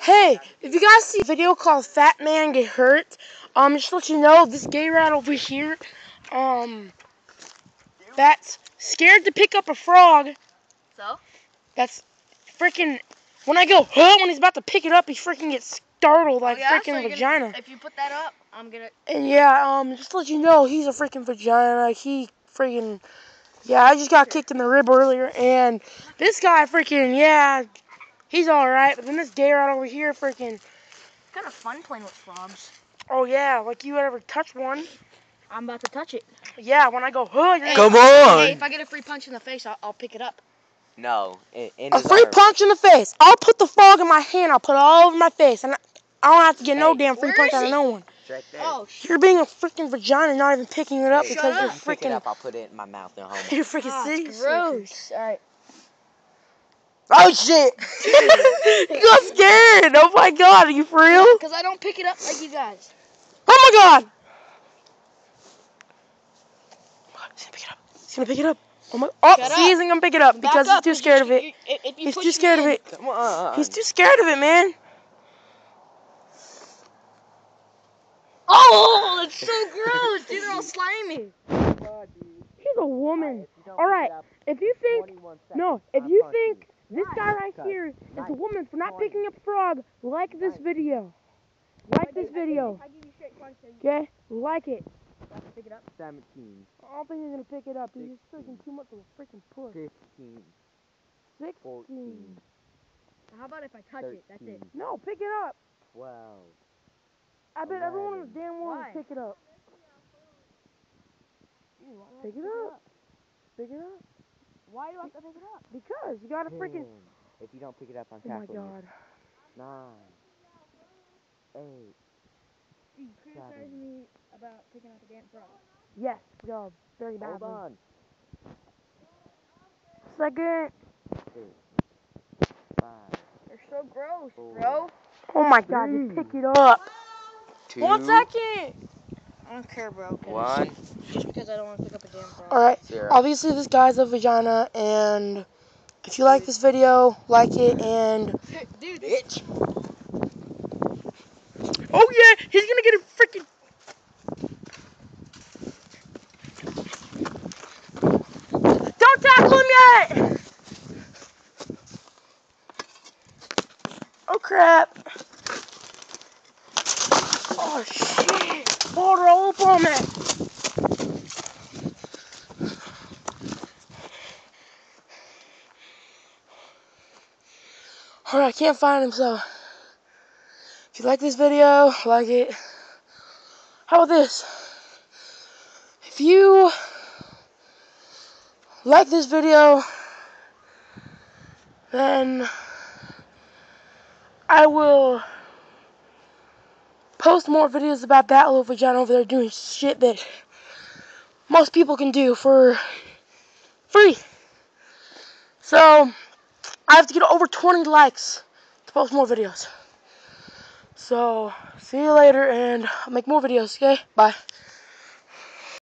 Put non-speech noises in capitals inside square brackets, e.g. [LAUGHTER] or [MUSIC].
Hey, if you guys see a video called Fat Man Get Hurt, um, just to let you know, this gay rat over here, um, that's scared to pick up a frog. So? That's freaking, when I go, huh, when he's about to pick it up, he freaking gets startled like Oh, yeah? Freaking you're vagina. Gonna, if you put that up, I'm gonna. And yeah, um, just to let you know, he's a freaking vagina. Like, he freaking, yeah, I just got kicked in the rib earlier, and this guy freaking, yeah, he's alright, but then this gay rat over here freaking, kind of fun playing with frogs. oh yeah, like you ever touch one. I'm about to touch it. Yeah, when I go, huh, you're Hey, Come Hey, if I get a free punch in the face, I'll, I'll pick it up. No. In, in a free arm. punch in the face. I'll put the frog in my hand. I'll put it all over my face, and I, I don't have to get no damn free punch out of no one. Right. Oh, sh- You're being a freaking vagina, not even picking it up Hey, because Shut you're up. Pick it freaking, up. I'll put it in my mouth and [LAUGHS] home. you're freaking ah, city. gross. All right. Oh shit! [LAUGHS] you got scared. Oh my god, are you for real? Because I don't pick it up like you guys. Oh my god. He's gonna pick it up. He's gonna pick it up. Oh my. Oh, Shut see, he's gonna pick it up because Back up, he's too scared of it. you- you- if you He's too scared of it. Come on. He's too scared of it, man. Oh, it's so gross, dude. They're all [LAUGHS] slimy. He's a woman. All right. If you think No, if you think this guy right Cut. here is a woman for not picking up frog, like this video. Like this video. Okay? Like it. Pick it up. 17, I don't think he's gonna pick it up. He's just freaking too much of a freaking puss. 15, 16. 14, How about if I touch it? That's it. No, pick it up. 12. I bet everyone in the damn world Why? will pick it up. Pick it up. Pick it up. Why do I have to pick it up? Because you gotta freaking. If you don't pick it up, I'm Oh my tackling god. you. 9, 8, You criticize me about picking up a damn frog. Yes, yo, very hold badly. on. Second. 6, 5, They're so gross, Four. bro. Oh my god, just pick it up. 2, One second. I don't care, bro. 'cause- 1, Just because I don't want to pick up a damn frog. Alright. Obviously, this guy's a vagina, and if you like this video, like it, and Dude, Bitch. oh yeah, he's gonna get a freaking. Don't tackle him yet! Oh crap! Oh shit! Up on me! Alright, I can't find him, so if you like this video, like it. How about this? If you like this video, then I will post more videos about that little vagina over there doing shit that most people can do for free. So, I have to get over 20 likes to post more videos. So, see you later, and I'll make more videos, okay? Bye.